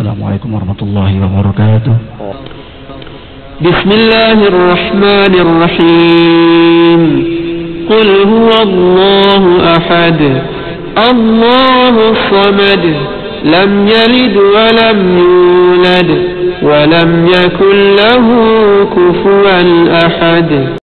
السلام عليكم ورحمة الله وبركاته. بسم الله الرحمن الرحيم. قل هو الله أحد. الله الصمد. لم يلد ولم يولد. ولم يكن له كفوا أحد.